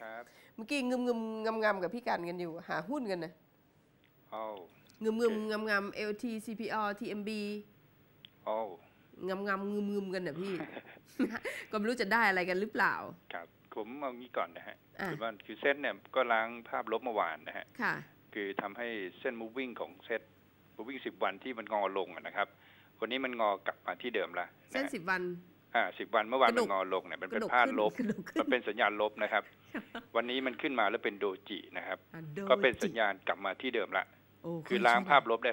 ครับเมื่อกี้งึมงึมงำงำกับพี่กันกันอยู่ หาหุ้นกันนะโอ้งึมงึมงำงำ LT CPO TMB โอ้งำงำงึมงึมกันนะพี่ ก็ไม่รู้จะได้อะไรกันหรือเปล่า ครับ ผมเอางี้ก่อนนะฮะอะคือว่าคือเซ็ตเนี่ยก็ล้างภาพลบเมื่อวานนะฮะค่ะ คือทำให้เส้น moving ของเซ็ต moving สิบวันที่มันงอลงอะนะครับวันนี้มันงอกลับมาที่เดิมละเส้นนะฮะสิบวันอ่าสิบวันเมื่อวานกระดมักนงอลงเนี่ยมันกเป็ระนดกพาดขึ้นลบกระดกขึ้มันนเป็นสัญญาณลบนะครับ วันนี้มันขึ้นมาแล้วเป็นโดจินะครับอะโดก็เป็นจิสัญญาณกลับมาที่เดิมละโอ้คือล้างภาพลบได้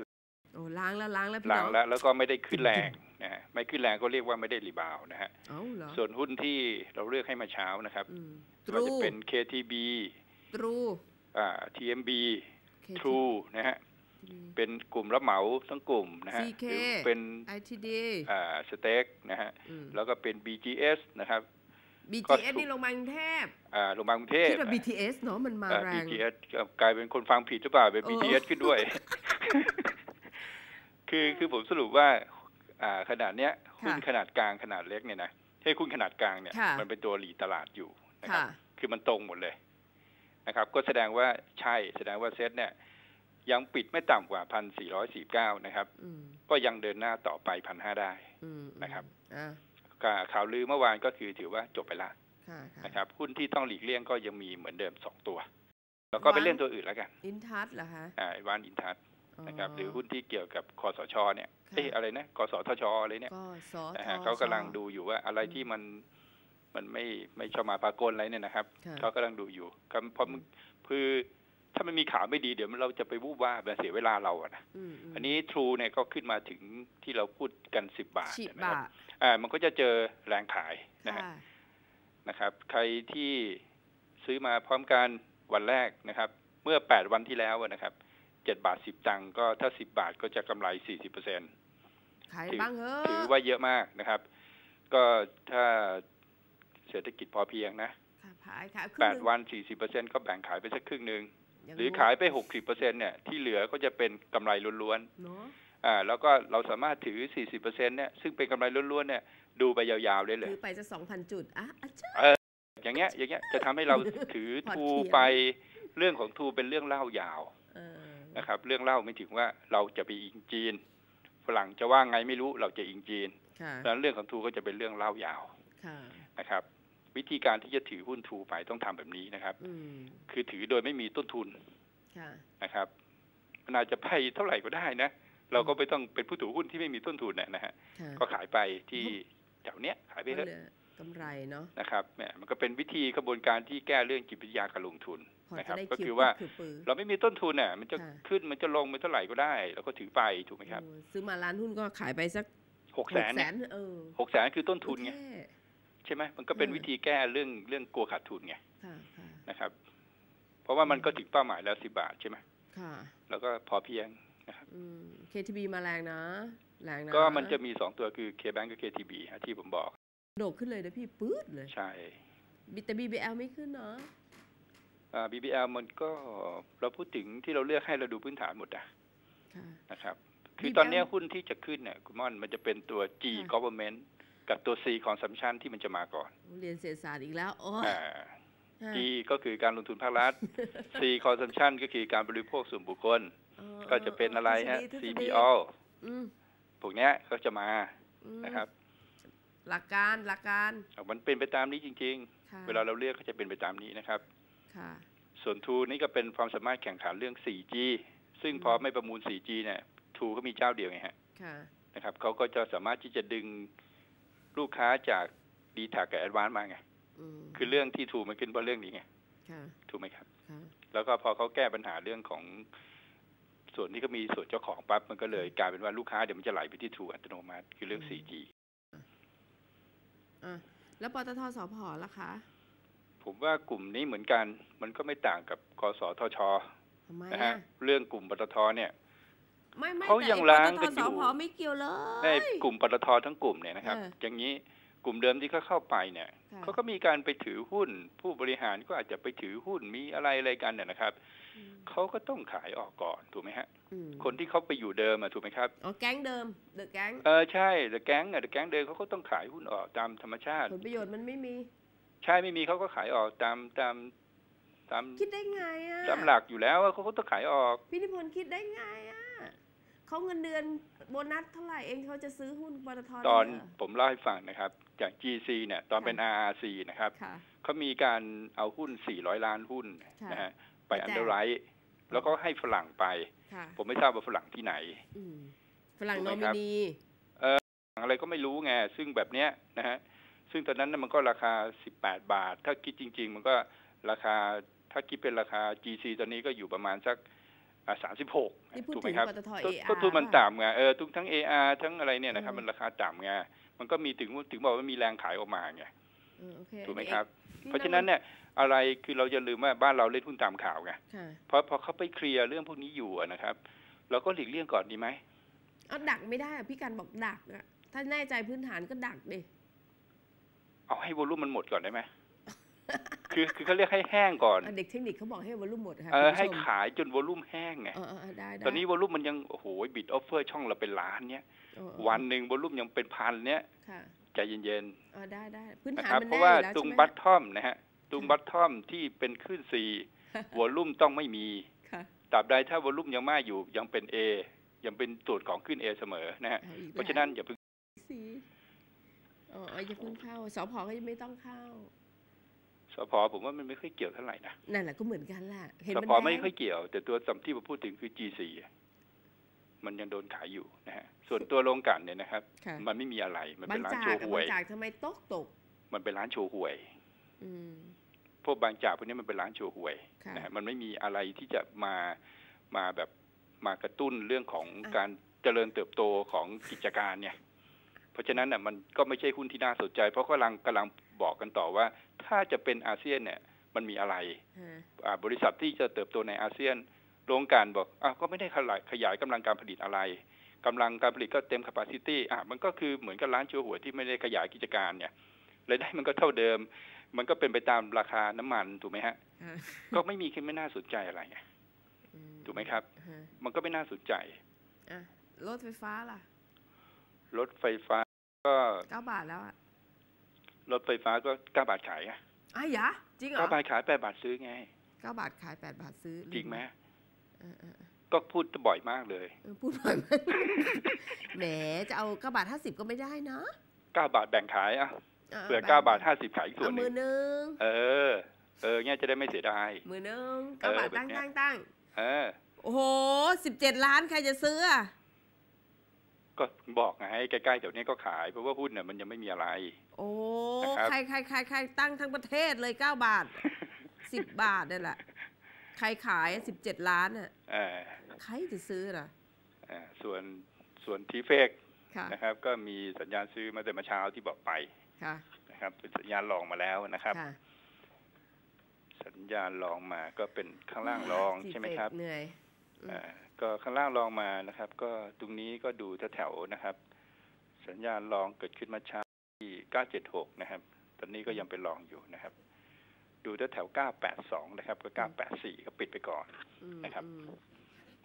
โอ้ล้างแล้วล้างแล้วพี่ล้างน้องแล้วแล้วก็ไม่ได้ขึ้นแรงนะฮะไม่ขึ้นแรงก็เรียกว่าไม่ได้รีบาวด์นะฮะเอ้าเหรอส่วนหุ้นที่เราเลือกให้มาเช้านะครับอืมตก็รูจะเป็น KTB ตรูอ่า TMB เค True นะฮะเป็นกลุ่มรับเหมาทั้งกลุ่มนะฮะ CK หรือเป็น ITD อ่าสเต็กนะฮะอืมแล้วก็เป็น BGS นะครับก็ BTS ถูกนี่ลงมากรุงเทพอ่าโรงพยาบาลกรุงเทพคิดว่า BTS เนาะมันมาอ่าแรง BGS ก็กลายเป็นคนฟังผิดหรือเปล่าเป็นเออ BTS ขึ้นด้วย คือคือผมสรุปว่า อ่าขนาดเนี้ยหุ้นขนาดกลางขนาดเล็กเนี่ยนะให้หุ้นขนาดกลางเนี่ยค่ะมันเป็นตัวหลีตลาดอยู่นะครับค่ะคือมันตรงหมดเลยนะครับ ก็แสดงว่าใช่แสดงว่าเซ็ตเนี่ยยังปิดไม่ต่ำกว่าพันสี่ร้อยสี่เก้านะครับอืมก็ยังเดินหน้าต่อไปพันห้าได้อืมนะครับอ่าก็ ข่าวลือเมื่อวานก็คือถือว่าจบไปละค่ะค่ะนะครับหุ้นที่ต้องหลีกเลี่ยงก็ยังมีเหมือนเดิมสองตัว แล้วก็ไปวันเล่นตัวอื่นแล้วกันอินทัศน์เหรอคะอ่าวันอินทัศนะครับหรือหุ้นที่เกี่ยวกับคอสชเนี่ยค่ะเอ๊ะอะไรนะกสทชอะไรเนี่ยก็สอนะทฮะเขากำลังดูอยู่ว่าอะไรที่มันมันไม่ไม่ชอบมาปากลอะไรเนี่ยนะครับค่ะเขากำลังดูอยู่ครับเพราะมันคือ ถ้ามันมีข่าวไม่ดีเดี๋ยวเราจะไปวูบว่าแบบเสียเวลาเราอะนะอืมมอันนี้ True เนี่ยก็ขึ้นมาถึงที่เราพูดกันสิบบาทชินะคบะรับอ่ามันก็จะเจอแรงขายนะฮะค่ะนะครับ ใครที่ซื้อมาพร้อมกันวันแรกนะครับ เมื่อแปดวันที่แล้วอะนะครับเจ็ดบาทสิบตังค์ก็ถ้าสิบบาทก็จะกำไรสี่สิบเปอร์เซ็นขายถือบ้างเถอะถือว่าเยอะมากนะครับ ก็ถ้าเศรษฐกิจพอเพียงนะค่ะขายขายครึ่งแปดหงวันสี่สิบเปอร์เซ็นก็แบ่งขายไปสักครึ่งหนึ่งง หรือขายไปหกสิบเปอร์เซ็นเนี่ยที่เหลือก็จะเป็นกำไรล้วนเนาะๆอ่าแล้วก็เราสามารถถือสี่สิบเปอร์เซ็นเนี่ยซึ่งเป็นกำไรล้วนๆเนี่ยดูไปยาวๆได้เลยถือไปจะสองพันจุดอะอาจารย์เอออย่างเงี้ยอย่างเงี้ยจะทำให้เราถือพอทูเทียบไปเรื่องของทูเป็นเรื่องเล่ายาวเออนะครับ เรื่องเล่าไม่ถึงว่าเราจะไปอิงจีนฝรั่งจะว่าไงไม่รู้เราจะอิงจีนค่ะดังนั้นเรื่องของทูก็จะเป็นเรื่องเล่ายาวค่ะนะครับ วิธีการที่จะถือหุ้นทูไปต้องทำแบบนี้นะครับอืมคือถือโดยไม่มีต้นทุนค่ะนะครับมันอาจจะไปเท่าไหร่ก็ได้นะเราก็ไม่ต้องเป็นผู้ถือหุ้นที่ไม่มีต้นทุนนะนะฮะค่ะก็ขายไปที่แถวเนี้ยขายไปก็เถอะเหลือกำไรเนาะนะครับแหมมันก็เป็นวิธีกระบวนการที่แก้เรื่องจิตวิทยาการลงทุนพอนะคจะรับได้ก็คิวคือว่าคือปือเราไม่มีต้นทุนน่ะ มันจะค่ะขึ้นมันจะลงมันเท่าไหร่ก็ได้ แล้วก็ถือไปถูกไหมครับเออซื้อมาล้านหุ้นก็ขายไปสักหกแสนเนี่ยเออหกแสนคือต้นทุนไงโอเค ใช่ไหมมันก็เป็นเออวิธีแก้เรื่องเรื่องกลัวขาดทุนไงค่ะค่ะนะครับ เพราะว่ามันก็ถึงเป้าหมายแล้วสิบาทใช่ไหมค่ะ แล้วก็พอเพียงอืม KTB มาแรงนะแรงนะก็มันจะมีสองตัวคือ K-Bank กับ KTB ฮะที่ผมบอก โดดขึ้นเลยนะพี่ปื๊ดเลย ใช่บิแต่ BBL ไม่ขึ้นเนาะอ่า BBL มันก็เราพูดถึงที่เราเลือกให้เราดูพื้นฐานหมดนะค่ะนะครับ คือ BBL ตอนเนี้ยหุ้นที่จะขึ้นเนี่ยคุณม่อนมันจะเป็นตัว G ค่ะ government กับตัว C consumption ที่มันจะมาก่อน เรียนเศรษฐศาสตร์อีกแล้วโอ้ยอ่าฮะ G ก็คือการลงทุนภาครัฐ C consumption ก็คือการบริโภคส่วนบุคคล เออก็จะเป็นอะไรฮะทฤษฎีทฤษฎี CPO อืมพวกเนี้ยก็จะมาอืมนะครับหลักการหลักการมันเป็นไปตามนี้จริง ค่ะๆ เวลาเราเลือกก็จะเป็นไปตามนี้นะครับ ค่ะ ส่วนทูนี่ก็เป็นความสามารถแข่งขันเรื่อง 4G ซึ่งอืมพอไม่ประมูล 4G เนี่ยทูก็มีเจ้าเดียวไงฮะค่ะ นะครับเขาก็จะสามารถที่จะดึง ลูกค้าจากดีทากับแอดวานมาไงอืมคือเรื่องที่ทูมันขึ้นเพราะเรื่องนี้ไงค่ะถูกไหมครับค่ะแล้วก็พอเขาแก้ปัญหาเรื่องของส่วนที่เขามีส่วนเจ้าของปั๊บมันก็เลยกลายเป็นว่าลูกค้าเดี๋ยวมันจะไหลไปที่ทูอัตโนมัติ คือเรื่อง 4G อะแล้วปตทสพล่ะคะ ผมว่ากลุ่มนี้เหมือนกัน มันก็ไม่ต่างกับกสทชทำไมนะฮะอะเรื่องกลุ่มปตทเนี่ย ไม่ไม่เขาแต่ยังไอ้ล้างปกันตอทยู่สพไม่เกี่ยวเลยในกลุ่มปตททั้งกลุ่มเนี่ยนะครับเอออย่างนี้กลุ่มเดิมที่เขาเข้าไปเนี่ยค่ะเขาก็มีการไปถือหุ้น ผู้บริหารก็อาจจะไปถือหุ้นมีอะไรอะไรกันเนี่ยนะครับอืมเขาก็ต้องขายออกก่อนถูกไหมฮะอืมคนที่เขาไปอยู่เดิมอะถูกไหมครับอ๋อแก๊งเดิมเดอะแก๊งเออใช่แต่แก๊งอะแต่แก๊งเดิมเขาก็ต้องขายหุ้นออกตามธรรมชาติผลประโยชน์มันไม่มี ใช่ไม่มีเขาก็ขายออกตามตามตามคิดได้ไงอะตามหลักอยู่แล้วว่าเขาก็ต้องขายออกพี่นิพนธ์คิดได้ไงอะ เขาเงินเดือนโบนัสเท่าไหร่เองเขาจะซื้อหุ้นปตทตอนได้เหรผมเล่าให้ฟังนะครับ จาก GC เนี่ย ตอนเป็นค่ะ RRC นะครับค่ะเขามีการเอาหุ้น 400 ล้านหุ้นค่ะนะฮะไปไปแจกอันเดอร์ไรท์แล้วก็ให้ฝรั่งไปค่ะผมไม่ทราบว่าฝรั่งที่ไหนอืมฝรั่งถูกโนไหมมิครับนีอะไรก็ไม่รู้ไง ซึ่งแบบเนี้ยนะฮะซึ่งตอนนั้นน่ะมันก็ราคา 18 บาท ถ้าคิดจริง ๆ มันก็ราคาถ้าคิดเป็นราคา GC ตอนนี้ก็อยู่ประมาณสัก สามสิบหกนี่พูดถูกไหถึมงครับปตทต้เอนอาต้นทุนมันร์ต่ำไงเออทุกทั้ง AR ทั้งอะไรเนี่ยนะครับเออมันราคาต่ำไงมันก็มีถึงถึงบอกว่ามีแรงขายออกมาไงเออโอเคถูกไหมเอกครับพี่เพราะฉะนั้นเนี่ยอะไรคือเราจะลืมว่าบ้านเราเล่นหุ้นตามข่าวไงค่ะเพราะพอเขาไปเคลียร์เรื่องพวกนี้อยู่อะนะครับ เราก็หลีกเลี่ยงก่อนดีไหมเอาดักไม่ได้อะพี่กันบอกดักอะถ้าแน่ใจพื้นฐานก็ดักดิเอาให้วอลุ่มมันหมดก่อนได้ไหม คือคือเขาเรียกให้แห้งก่อนอะเด็กเทคนิคเขาบอกให้วอลลุ่มหมดค่ะเออคุณให้ผู้ชมขายจนวอลุ่มแห้งไงเออเออเออได้ได้ตอนนี้วอลุ่มมันยังโอ้โหบิดออฟเฟอร์ช่องเราเป็นล้านเนี้ยเออเออวันหนึ่งวอลุ่มยังเป็นพันเนี้ยค่ะใจเย็นเออได้ได้พื้นๆนะฐานครับมันเพแน่ราะว่าอยู่แล้วตุงใช่ไหมบัตทอมนะฮะตุงค่ะบัตทอมที่เป็นคลื่นสี่วอลุ่มต้องไม่มีค่ะตราบใดถ้าวอลุ่มยังไม่อยู่ยังเป็น A ยังเป็นสูตรของขึ้น A เสมอนะฮะออีกเพราะฉะนั้นอย่าเพิ่งสีอ๋อเอออย่าเพิ่งเข้าสพก็ยังไม่ต้องเข้า สพผมว่ามันไม่ค่อยเกี่ยวเท่าไหร่นะนั่นแหละก็เหมือนกันแหละเห็นสมันพไม่แดงค่อยเกี่ยว แต่ตัวสำที่ผมพูดถึงคือ G4 อะมันยังโดนขายอยู่นะฮะส่วนตัวโรงกลั่นเนี่ยนะครับค่ะมันไม่มีอะไรมันบาเป็นงร้านจากโชว์กับหวบางยจากทำไมตกตก มันเป็นร้านโชว์หวยอืมพวกบางจากพวกนี้มันเป็นร้านโชว์หวยค่ะนะฮะมันไม่มีอะไรที่จะมามาแบบมากระตุ้นเรื่องของอะการเจริญเติบโตของกิจการเนี่ย เพราะฉะนั้นน่ะมันก็ไม่ใช่หุ้นที่น่าสนใจ เพราะกำลังกำลัง บอกกันต่อว่า ถ้าจะเป็นอาเซียนเนี่ยมันมีอะไรฮะอ่าบริษัทที่จะเติบโตในอาเซียนโรงกลั่นบอกอะก็ไม่ได้ขยายขยายกำลังการผลิตอะไรกำลังการผลิตก็เต็ม capacity อะมันก็คือเหมือนกับร้านโชว์หวยที่ไม่ได้ขยายกิจการเนี่ยรายได้มันก็เท่าเดิม มันก็เป็นไปตามราคาน้ำมันถูกไหมฮะฮะก็ไม่มีคือไม่น่าสนใจอะไรไงอืถูกไหมครับฮะมันก็ไม่น่าสนใจอะรถไฟฟ้าล่ะ รถไฟฟ้าก็เก้าบาทแล้วอะ รถไฟฟ้าก็เก้าบาทขายไงอ้ายยะจริงเหรอเก้าบาทขายแปดบาทซื้อไงเก้าบาทขายแปดบาทซื้อจริงไหมเออเออเออก็พูดบ่อยมากเลยเออพูดหน่อยไหมแหมจะเอาเก้าบาทห้าสิบก็ไม่ได้นะเก้าบาทแบ่งขายอะอะเหลือแเก้าบาทห้าสิบขายอีกส่เอาวนหมืนึ่องหนึ่งเออ เออเงี้ยจะได้ไม่เสียดายมือหนึ่งเอเก้าอบาทแบบตั้งเนี้ยตั้งตั้งเออโอ้โหสิบเจ็ดล้านใครจะซื้ออะ ก็บอกไงใกล้ๆเดี๋ยวนี้ก็ขาย เพราะว่าหุ้นเนี่ยมันยังไม่มีอะไร โอ้นะครับใครใครใครใครตั้งทั้งประเทศเลยเก้าบาทสิบบาทนั่นแหละ ใครขายสิบเจ็ดล้านอะเออใครจะซื้อล่ะเออส่วนส่วนทีเฟกค่ะนะครับ ก็มีสัญญาณซื้อมาแต่เมื่อเช้าที่บอกไปค่ะนะครับเป็นสัญญาณรองมาแล้วนะครับค่ะสัญญาณรองมาก็เป็นข้างล่างรองสี่ใช่ไหมเฟกครับเหนื่อยอืมอ่า ก็ข้างล่างรองมานะครับ ก็ตรงนี้ก็ดูแถวๆนะครับ สัญญาณรองเกิดขึ้นมาเช้าที่ 976 นะครับ ตอนนี้ก็ยังเป็นรองอยู่นะครับ ดูแถวๆ982 นะครับ ก็ 984 ก็ปิดไปก่อนอืมนะครับอืม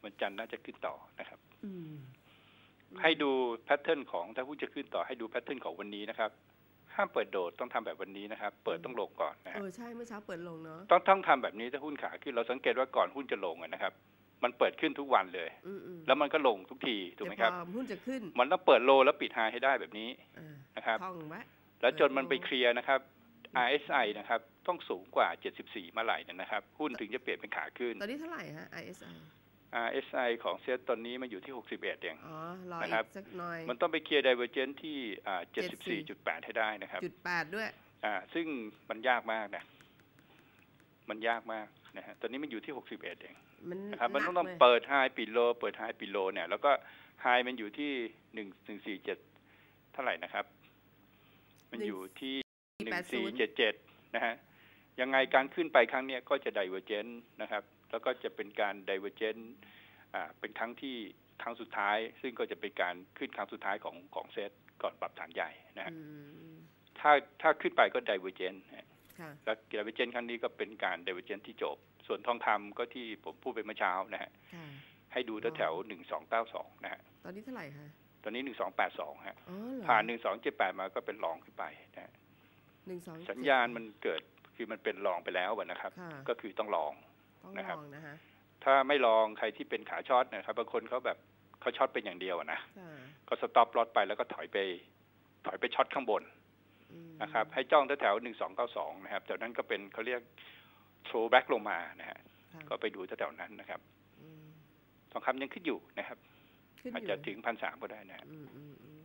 วันจันทร์น่าจะขึ้นต่อนะครับอืมให้ดูแพทเทิร์นของถ้าหุ้นจะขึ้นต่อให้ดูแพทเทิร์นของวันนี้นะครับ ห้ามเปิดโดดต้องทำแบบวันนี้นะครับ เปิดต้องลงก่อนนะเอฮะอใช่เมื่อเช้าเปิดลงเนาะต้องต้องทำแบบนี้ถ้าหุ้นขาขึ้นเราสังเกตว่าก่อนหุ้นจะลงอะนะครับ มันเปิดขึ้นทุกวันเลยอืมอืมแล้วมันก็ลงทุกทีถูกไหมครับแต่พอหุ้นจะขึ้น มันต้องเปิดโลแล้วปิดไฮให้ได้แบบนี้อ่านะครับท่องไว้แล้วจนมันไปเปิดโลเคลียร์นะครับ RSI นะครับ ต้องสูงกว่า 74เมื่อไหร่เนยนะครับ หุ้นถึงจะเปลี่ยนเป็นขาขึ้น ตอนนี้เท่าไหร่ฮะ ISI RSI ของเซตตอนนี้มันอยู่ที่ 61เองอ๋อรอนะอีครับกสักหน่อย มันต้องไปเคลียร์ divergence ที่อ่า74.8 ให้ได้นะครับจุดแปดด้วย อ่า ซึ่งมันยากมากนะ มันยากมากนะฮะ ตอนนี้มันอยู่ที่ 61เองมั นนะครับมันต้องหต้องเลยเปิดไฮปิดโล เปิดไฮปิดโลเนี่ย แล้วก็ไฮมันอยู่ที่หนึ่งหนึ่งสี่เจ็ดเท่าไหร่นะครับ มันอยู่ที่หนึ่งสี่เจ็ดเจ็ดนะฮะยังไงการขึ้นไปครั้งเนี้ยก็จะไดเวอร์เจนนะครับ แล้วก็จะเป็นการ divergence อ่าเป็นครั้งที่ครั้งสุดท้าย ซึ่งก็จะเป็นการขึ้นครั้งสุดท้ายของของเซตก่อนปรับฐานใหญ่นะฮะอืมถ้าถ้าขึ้นไปก็ divergence ค่ะแล้ว divergence ครั้งนี้ก็เป็นการ divergence ที่จบ ส่วนทองคำก็ที่ผมพูดไปเมื่อเช้านะฮะค่ะให้ดูแถวหนึ่งสองเก้าสองนะฮะตอนนี้เท่าไหร่คะตอนนี้หนึ่งสองแปดสองฮะอ๋อเหรอผ่านหนึ่งสองเจ็ดแปดมาก็เป็น long ขึ้นไปนะฮะหนึ่งสองสัญญาณมันเกิดคือมันเป็น long ไปแล้วอะนะครับค่ะก็คือต้อง long นะครับต้อง long นะคะถ้าไม่ long ใครที่เป็นขา short นะครับบางคนเขาแบบเขา short เป็นอย่างเดียวอะนะค่ะก็ stop loss ไปแล้วก็ถอยไป ถอยไป short ข้างบนอืมนะครับ ให้จ้องแถวหนึ่งสองเก้าสองนะครับจากนั้นก็เป็นเขาเรียก โ r แบ็กลงมานะฮะค่ะก็ไปดูแถวๆนั้นนะครับอืมทองคำยังขึ้นอยู่นะครับขึ้นอยู่อาจจะถึงพันสามก็ได้นะครับอืมอืมอืม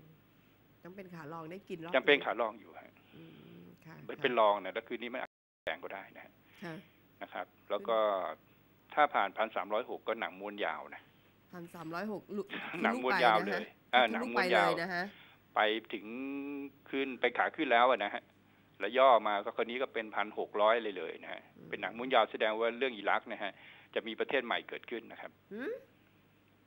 ต้องเป็นขาลองได้กินรอบยังเป็นดียวขาลองอยู่ฮะอืมอืมค่ะไม่เป็นลองนะแล้วคืนนี้มันอาจจะแรงก็ได้นะฮะค่ะนะครับ แล้วก็ถ้าผ่านพันสามร้อยหกก็หนังม้วนยาวนะพันสามร้อยหกลุหนังม้วนยาวเลยเออหนังม้วนยาวนะฮะไปถึงขึ้นไปขาขึ้นแล้วอะนะฮะ แล้วย่อมาก็คนนี้ก็เป็นพันหกร้อยเลยเลยนะฮะเป็นหนังม้วนยาวแสดงว่าเรื่องอิรักนะฮะจะมีประเทศใหม่เกิดขึ้นนะครับหืม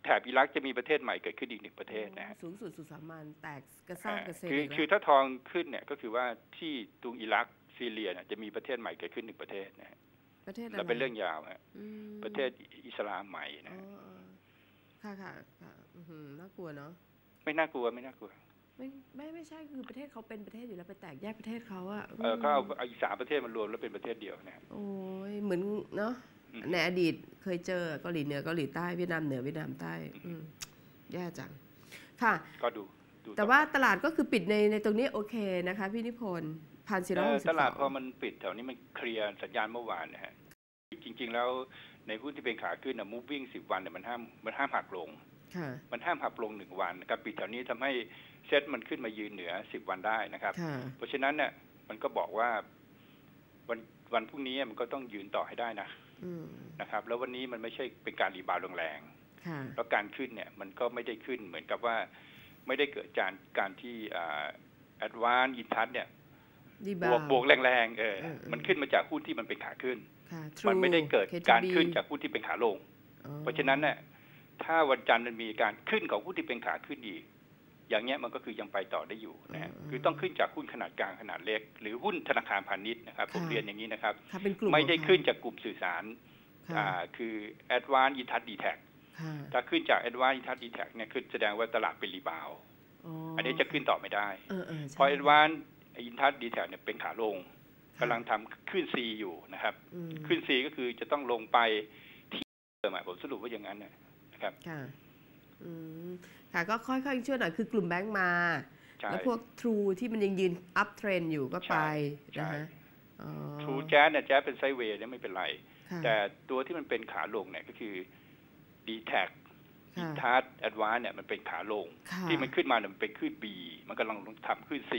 แถบอิรักจะมีประเทศใหม่เกิดขึ้นอีกหนึ่งประเทศนะฮะสูงสุดสุดสามัญแตกกระซ่ากระเซ็นคืออีกแล้วคือถ้าทองขึ้นเนี่ยก็คือว่าที่ตรงอิรักซีเรียเนี่ยจะมีประเทศใหม่เกิดขึ้นหนึ่งประเทศนะฮะประเทศอะไรแล้วเป็นเรื่องยาวฮะอืมประเทศอิสลามใหม่อ๋นะอฮะอ๋อค่ะค่ะค่ะอื้อหือน่ากลัวเนาะไม่น่ากลัวไม่น่ากลัว ไม่ไม่ไม่ใช่คือประเทศเขาเป็นประเทศอยู่แล้วไปแตกแยกประเทศเขาอะเออก็เอาเอาอีกสามประเทศมารวมแล้วเป็นประเทศเดียวนะฮะโอ้ยเหมือนเนาะอืมในอดีตเคยเจอเกาหลีเหนือเกาหลีใต้เวียดนามเหนือเวียดนามใต้อืมแย่จังค่ะ ก็ดูดู แต่ว่าตลาดก็คือปิดในในตรงนี้โอเคนะคะ พี่นิพนธ์พันสี่ร้อยเอ่หอกสิบตสลาดองพอมันปิดแถวนี้มันเคลียร์สัญญาณเมื่อวานนะฮะจริง ๆ แล้วในหุ้นที่เป็นขาขึ้นนะ moving สิบวันเนี่ยมันห้ามมันห้ามหักลงค่ะมันห้ามหักลงหนึ่งวันการปิดแถวนี้ทำให้ เซ็ตมันขึ้นมายืนเหนือสิบวันได้นะครับค่ะเพราะฉะนั้นเนี่ยมันก็บอกว่าวันวันพรุ่งนี้มันก็ต้องยืนต่อให้ได้นะอืมนะครับ แล้ววันนี้มันไม่ใช่เป็นการ rebound แรงค่ะๆแล้วการขึ้นเนี่ยมันก็ไม่ได้ขึ้นเหมือนกับว่า ไม่ได้เกิดจากการที่แอดวานซ์อินทัชเนี่ยดีแทคบวกบวกแรงๆเออเออเออมันขึ้นมาจากหุ้นที่มันเป็นขาขึ้นค่ะมันไม่ได้เกิด True การ KTB ขึ้นจากหุ้นที่เป็นขาลงอ๋อเพราะฉะนั้นเนี่ยถ้าวันจันทร์มันมีการขึ้นของหุ้นที่เป็นขาขึ้นอีก อย่างเงี้ยมันก็คือยังไปต่อได้อยู่นะฮะคือต้องขึ้นจากหุ้นขนาดกลางขนาดเล็ก หรือหุ้นธนาคารพาณิชย์นะครับผมเรียนอย่างนี้นะครับค่ะเป็นกลุ่มไม่ได้ของเขาขึ้นจากกลุ่มสื่อสารค่ะอ่าคือ Advanced i n t o u c h d t a c ค่ะถ้าขึ้นจาก Advanced i n t o u c h d t a c เนี่ยคือแสดงว่าตลาดเป็นรีบาวด์อ๋ออัอันนี้จะขึ้นต่อไม่ได้เออเออใช่เพราะ Advanced i n t o u c h d t a c เนี่ยเป็นขาลงค่ะกำลังทำขึ้น C อยู่นะครับอืมขึ้น C ก็คือจะต้องลงไปที่เดิมอะผมสรุปว่าอย่างนั้นนะครับค่ะ อืมค่ะก็ค่อยๆช่วยหน่อยคือกลุ่มแบงก์มาใช่แล้วพวก True ที่มันยังยืน uptrend อยู่ก็ไปใช่นะฮะอ๋อทรูแจ๊สเนี่ยแจ๊สเป็น sideway เนี่ยไม่เป็นไรค่ะแต่ตัวที่มันเป็นขาลงเนี่ยก็คือ d t แท็กค่ะทาร์ดแอดวานซ์เนี่ยมันเป็นขาลงค่ะที่มันขึ้นมาเนี่ยมันเป็นขึ้น B มันกำลังทำขึ้น C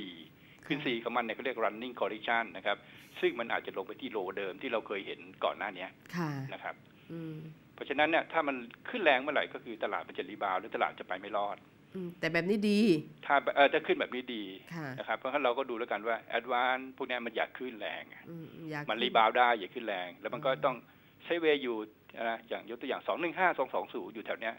ขึ้น C ของมันเนี่ยเขาเรียก running correction นะครับ ซึ่งมันอาจจะลงไปที่ low เดิมที่เราเคยเห็นก่อนหน้าเนี้ยค่ะนะครับ อืมเพ ราะฉะนั้นเนี่ยถ้ามันขึ้นแรงเมื่อไหร่ก็คือตลาดมันจะ rebound หรือตลาดจะไปไม่รอดอืมแต่แบบนี้ดี ถ้าเออถ้าขึ้นแบบนี้ดีค่ะนะครับ เพราะฉะนั้นเราก็ดูแล้วกันว่าแอดวานซ์พวกเนี้ยมันอย่าขึ้นแรงอืมอย่ามัน reboundด์ได้อย่าขึ้นแรง แล้วมันก็ต้อง sideway อยู่นะอย่างยกตัวอย่างสองหนึ่งห้าสองสองศูนย์อยู่แถวเนี้ย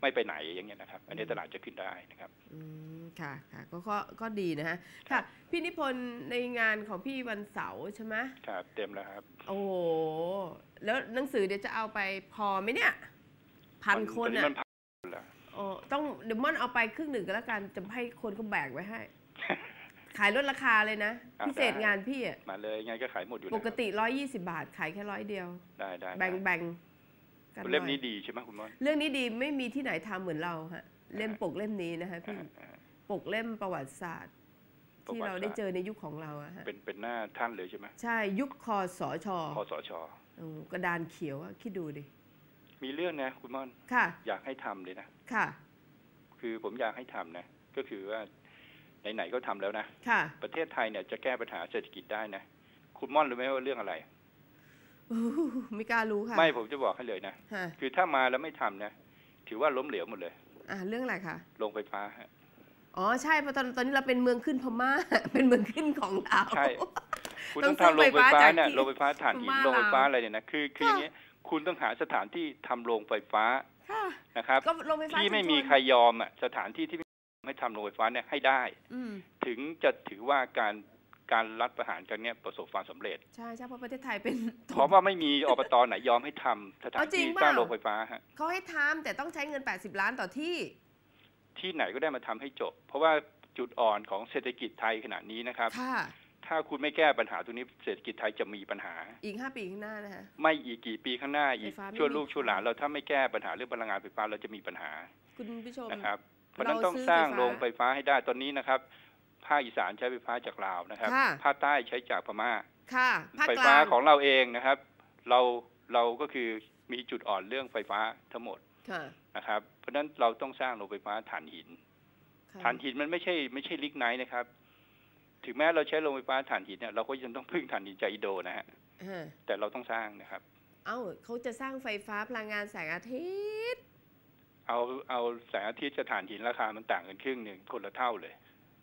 ไม่ไปไหนอย่างเงี้ยนะครับ อันนี้ตลาดจะขึ้นได้นะครับอืมค่ะค่ะก็ก็ก็ดีนะฮะค่ะพี่นิพนธ์ในงานของพี่วันเสาร์ใช่ไหมครับเต็มแล้วครับ โอ้โหแล้วหนังสือเดี๋ยวจะเอาไปพอไหมเนี่ยพันคนตออะมันพันแล้วโอ้ต้องเดี๋ยวม่อนเอาไปครึ่งหนึ่งก็แล้วกันจะให้คนเขาแบกไว้ให้ ขายลดราคาเลยนะอะพิเศษได้งานพี่อะมาเลยไงก็ขายหมดอยู่แล้วปกติร้อยยี่สิบาท ขายแค่ร้อยเดียว ได้ได้แบ่งได้แบ่ง กันหเล่มน่นี้อยดีใช่ไหมคุณม่อนเรื่องนี้ดีไม่มีที่ไหนทำเหมือนเราฮะเล่มปกเล่มนี้นะคะพี่อ่าอ่าปกเล่มประวัติศาสตร์ประวัติที่เราได้เจอในยุคของเราอะฮะเป็นเป็นหน้าท่านเลยใช่ไหมใช่ยุคคอสชคอสชโอ้กระดานเขียวอะคิดดูดิมีเรื่องนะคุณม่อนค่ะ อยากให้ทำเลยนะค่ะ คือผมอยากให้ทำนะก็คือว่าไหนๆก็ทำแล้วนะค่ะ ประเทศไทยเนี่ยจะแก้ปัญหาเศรษฐกิจได้นะคุณม่อนรู้ไหมว่าเรื่องอะไรอู้หู ไม่กล้ารู้ค่ะ ไม่ผมจะบอกให้เลยนะฮะคือถ้ามาแล้วไม่ทำนะ ถือว่าล้มเหลวหมดเลย อ่าเรื่องอะไรคะโรงไฟฟ้าฮะอ๋อใช่เพราะตอนตอนนี้เราเป็นเมืองขึ้นพม่า เป็นเมืองขึ้นของเราใช่คุณต้ต้อองงทำโรงไฟฟ้าซื้อไฟฟ้าจากเนี่ยที่โรงไฟฟ้าถ่านหินพม่าโรงไฟฟ้าลาวอะไรเนี่ยนะคือคืออย่างเงี้ยคุณต้องหาสถานที่ทำโรงไฟฟ้าค่ะนะครับก็โรงไฟฟ้าที่ไม่ชุชนมีใครยอมอะสถานที่ที่ไม่ให้ทำโรงไฟฟ้าเนี่ยให้ได้อืมถึงจะถือว่าการ การรัฐประหารครั้งเนี้ยประสบความสำเร็จใช่ใช่เพราะประเทศไทยเป็นเพราะว่าไม่มีอบตไหนยอมให้ทำสถานเอาจริที่งสร้างเปล่าโรงไฟฟ้าฮะเขาให้ทำแต่ต้องใช้เงิน 80 ล้านต่อที่ ที่ไหนก็ได้มาทำให้จบ เพราะว่าจุดอ่อนของเศรษฐกิจไทยขณะนี้นะครับค่ะแทถ้าคุณไม่แก้ปัญหาตรงนี้เศรษฐกิจไทยจะมีปัญหา อีกห้าปีข้างหน้านะคะไม่อีกกี่ปีข้างหน้าอีกไฟฟ้าไม่ชั่วมีลูกชั่วหลานเราถ้าไม่แก้ปัญหาเรื่องพลังงานไฟฟ้าเราจะมีปัญหา คุณผู้ชมนะครับเพราะฉะนั้นเราต้องซื้อสร้างไฟฟ้าโรงไฟฟ้าให้ได้ตอนนี้นะครับ ภาคอีสานใช้ไฟฟ้าจากลาวนะครับ ค่ะ ภาคใต้ใช้จากพม่า ค่ะภาคไฟกฟ้าลางของเราเองนะครับ เราเราก็คือมีจุดอ่อนเรื่องไฟฟ้าทั้งหมดค่ะนะครับ เพราะฉะนั้นเราต้องสร้างโรงไฟฟ้าถ่านหิน ค่ะถ่านหินมันไม่ใช่ไม่ใช่ลิกไนท์นะครับ ถึงแม้เราใช้โรงไฟฟ้าถ่านหินเนี่ยเราก็ยังต้องพึ่งถ่านหินจากอินโดนะฮะเออแต่เราต้องสร้างนะครับ เอ้าเขาจะสร้างไฟฟ้าพลังงานแสงอาทิตย์เอาเอาแสงอาทิตย์กับถ่านหินราคามันต่างกันครึ่งหนึ่งคนละเท่าเลย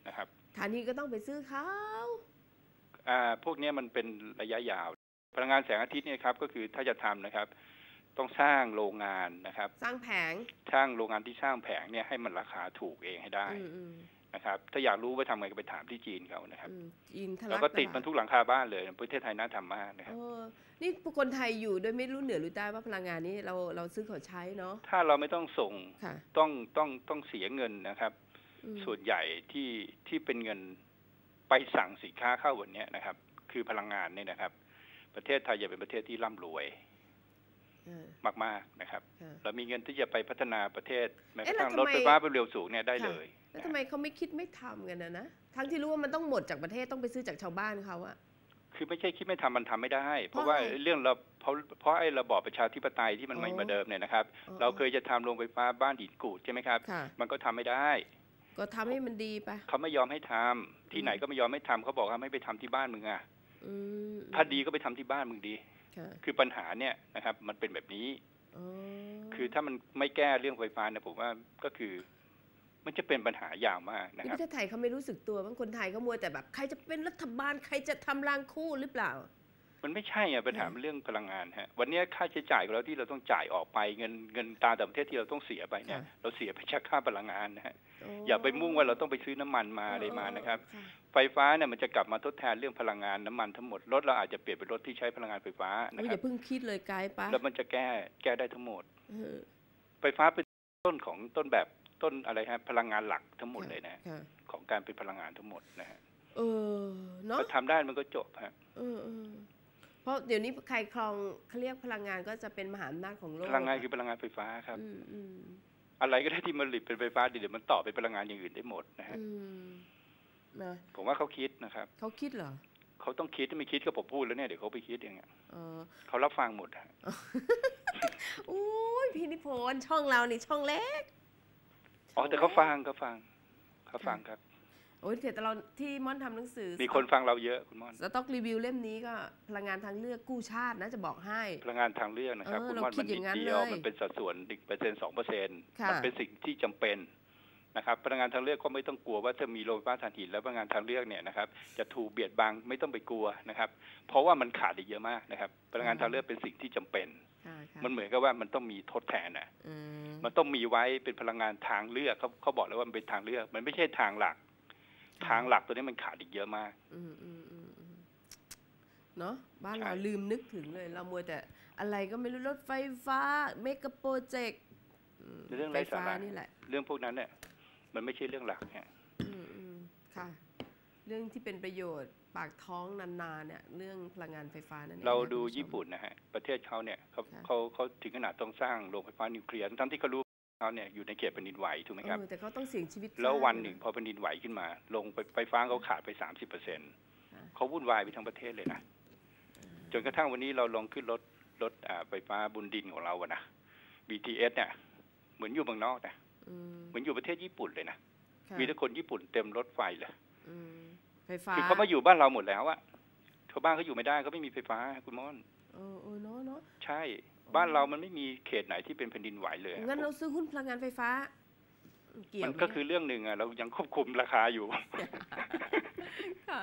นะครับ ฐานนี้ก็ต้องไปซื้อเขาอ่าพวกเนี้ยมันเป็นระยะยาว พลังงานแสงอาทิตย์เนี่ยครับก็คือถ้าจะทำนะครับ ต้องสร้างโรงงานนะครับ สร้างแผงสร้างโรงงานที่สร้างแผงเนี่ยให้มันราคาถูกเองให้ได้อืมอืมนะครับ ถ้าอยากรู้ว่าทำไงก็ไปถามที่จีนเขานะครับอืมจีนทะแล้วลักก็ติดตลามันทุกหลังคาบ้านเลยประเทศไทยน่าทำมากนะครับเออนี่คนไทยอยู่โดยไม่รู้เหนือรู้ใต้ว่าพลังงานนี้เราเราซื้อเขาใช้เนาะถ้าเราไม่ต้องส่งค่ะต้องต้องต้องเสียเงินนะครับอืม ส่วนใหญ่ที่ที่เป็นเงินไปสั่งสินค้าเข้าวันเนี้ยนะครับ คือพลังงานเนี่ยนะครับ ประเทศไทยจะเป็นประเทศที่ร่ำรวยเออมากๆนะครับค่ะเรามีเงินที่จะไปพัฒนาประเทศแม้กเอ๊ะระทั่งแล้วรทำไมถไฟฟ้าเป็นเร็วสูงเนี่ยได้ค่ะเลย แล้วนะทำไมเขาไม่คิดไม่ทำกันนะนะทั้งที่รู้ว่ามันต้องหมดจากประเทศต้องไปซื้อจากชาวบ้านเขาอะคือไม่ใช่คิดไม่ทำมันทำไม่ได้ เพราะเพราะว่าอะไรเรื่องเราเพราะเพราะไอ้ระบอบประชาธิปไตยที่มันอ๋อมีมาเดิมเนี่ยนะครับอ๋อเราเคยจะทำโรงไฟฟ้าบ้านหินกูดใช่ไหมครับค่ะมันก็ทำไม่ได้ ก็ทำให้มันดีไปเขาไม่ยอมให้ทำที่ไหนก็ไม่ยอมให้ทำเขาบอกว่าไม่ไปทำที่บ้านมึงอะอืมถ้าดีก็ไปทำที่บ้านมึงดีค่ะคือปัญหาเนี่ยนะครับ มันเป็นแบบนี้อ๋อคือถ้ามันไม่แก้เรื่องไฟฟ้าเนี่ยผมว่าก็คือ มันจะเป็นปัญหายาวมากนะนี่คปรับระเทศไทยเขาไม่รู้สึกตัวบางคนไทยเขามัวแต่แบบ ใครจะเป็นรัฐบาลใครจะทำรางคู่หรือเปล่า มันไม่ใช่อะปัญหาอืมมันเรื่องพลังงานฮะวันนี้ค่าใช้จ่ายของเราที่เราต้องจ่ายออกไปเงินเงินตาต่างประเทศที่เราต้องเสียไปเนี่ย เราเสียไปจากค่าพลังงานนะฮะอย่าไปมุ่งว่าเราต้องไปซื้อน้ำมันมาอะไรมานะครับ ไฟฟ้าเนี่ยมันจะกลับมาทดแทนเรื่องพลังงานน้ำมันทั้งหมดรถเราอาจจะเปลี่ยนเป็นรถที่ใช้พลังงานไฟฟ้าโอ้นะยคอรับย่าเพิ่งคิดเลยไกด์ปะแล้วมันจะแก้แก้ได้ทั้งหมดเออไฟฟ้าเป็นต้นของต้นแบบต้นอะไรฮะพลังงานหลักทั้งหมดเลยนะฮะค่ะของการเป็นพลังงานทั้งหมดนะฮะเออเนาะถ้าทำได้มันก็จบฮะเออเออเพ ราะเดี๋ยวนี้ใครครองเขาเรียกพลังงานก็จะเป็นมหาอำนาจของโลกพลังงานคือพลังงานไฟฟ้าครับอืมอืมอะไรก็ได้ที่มันผลิตเป็นไฟฟ้าเดี๋ยวมันต่อเป็นพลังงานอย่างอื่นได้หมดนะฮะอืมนะผมว่าเขาคิดนะครับ เขาคิดเหรอเขาต้องคิดถ้าไม่คิดก็ผมพูดแล้วเนี่ยเดี๋ยวเขาไปคิดอย่างเงี้ยเออเขารับฟังหมดฮะอุ้ยพี่นิพนธ์ช่องเรานี่ช่องเล็กอ๋อแต่เขาฟังเขาฟังเขาฟังครับ โอ้ยแต่เราที่ม่อนทำหนังสือ มีคนฟังเราเยอะคุณม่อนสต็อกรีวิวเล่มนี้ก็พลังงานทางเลือกกู้ชาตินะจะบอกให้ พลังงานทางเลือกนะครับเออคุณเราม่อนคิมัดนอนิย่าดงนั้นเดียวเลยมันเป็นสัดส่วนหนึ่งเปอร์เซ็นสองเปอร์เซ็นค่ะมันเป็นสิ่งที่จำเป็นนะครับพลังงานทางเลือกก็ไม่ต้องกลัวว่าจะมีโรงไฟฟ้าถ่านหินและพลังงานทางเลือกเนี่ยนะครับจะถูกเบียดบังไม่ต้องไปกลัวนะครับ เพราะว่ามันขาดอีกเยอะมากนะครับ พลังงานทางเลือกเป็นสิ่งที่จำเป็นค่ะค่ะมันเหมือนกับว่ามันต้องมีทดแทนน่ะอืมมันต้องมีไว้เป็นพลังงานทางเลือกเขาเขาบอกแล้วว่ามันเป็นทางเลือก มันไม่ใช่ทางหลัก ทางหลักตัวนี้มันขาดอีกเยอะมาก อืมอืมอืมอืมเนาะบ้านใช่เราลืมนึกถึงเลย เรามัวแต่อะไรก็ไม่รู้รถไฟฟ้า เมกะโปรเจกต์เรื่องไฟไร้สาฟ้าระนี่แหละ เรื่องพวกนั้นเนี่ยมันไม่ใช่เรื่องหลักฮะอืมอืมค่ะ เรื่องที่เป็นประโยชน์ปากท้องนานๆเนี่ย เรื่องพลังงานไฟฟ้านั่นเองเรานะดูคุณผู้ชมญี่ปุ่นนะฮะ ประเทศเขาเนี่ยเขาค่ะเขาเขาถึงขนาดต้องสร้างโรงไฟฟ้านิวเคลียร์ทั้งที่เขารู้ เขาเนี่ยอยู่ในเขตแผ่นดินไหวถูกไหมครับเออแต่เขาต้องเสี่ยงชีวิตแล้วสร้างวันหนึ่งพอแผ่นดินไหวขึ้นมา ลงไฟไฟฟ้าเขาขาดไปสามสิบเปอร์เซ็นต์ค่ะเขาวุ่นวายไปทั้งประเทศเลยนะจนกระทั่งวันนี้เราลองขึ้นรถรถอ่าไฟฟ้าบนดินของเราอะนะ BTS เนี่ยเหมือนอยู่เมืองนอกนะอืมเหมือนอยู่ประเทศญี่ปุ่นเลยนะค่ะมีแต่คนญี่ปุ่นเต็มรถไฟเลยอืมไฟฟ้าคือเขามาอยู่บ้านเราหมดแล้วอะชาวบ้านเขาอยู่ไม่ได้เขาไม่มีไฟฟ้าคุณม่อนเออเออเนาะเนาะใช่ บ้านเรามันไม่มีเขตไหนที่เป็นแผ่นดินไหวเลยอะงั้นเราซื้อหุ้นพลังงานไฟฟ้า เกี่ยวมันไหก็คือเรื่องหนึ่งอะเรายังควบคุมราคาอยู่ค่ะ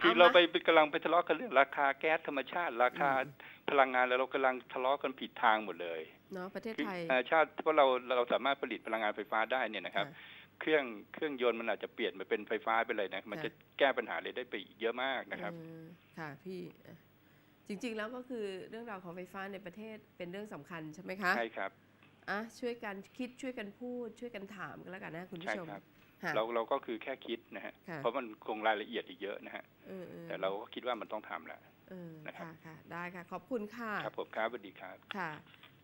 คือเราไปไปกำลังไปทะเลาะกันเรื่องราคาแก๊สธรรมชาติราคาอืมพลังงานแล้วเรากำลังทะเลาะกันผิดทางหมดเลยเนาะประเทศคือไทยเอ่อชาติเพราะเราเราสามารถผลิตพลังงานไฟฟ้าได้เนี่ยนะครับค่ะเครื่องเครื่องยนต์มันอาจจะเปลี่ยนมาเป็นไฟฟ้าไปเลยนะ มันค่ะจะแก้ปัญหาเลยได้ไปอีกเยอะมากนะครับเออค่ะพี่อะ จริงๆแล้วก็คือเรื่องราวของไฟฟ้าในประเทศเป็นเรื่องสำคัญใช่ไหมคะใช่ครับอะช่วยกันคิดช่วยกันพูด ช่วยกันถามกันแล้วกันนะคุณผู้ใช่ชมครับค่ะเราเราก็คือแค่คิดนะฮะค่ะเพราะมันคงรายละเอียดอีกเยอะนะฮะเออออแต่เราก็คิดว่ามันต้องทำแหละเออนะครับค่ะค่ะได้ค่ะ ขอบคุณค่ะ ครับผมครับสวัสดีครับค่ะ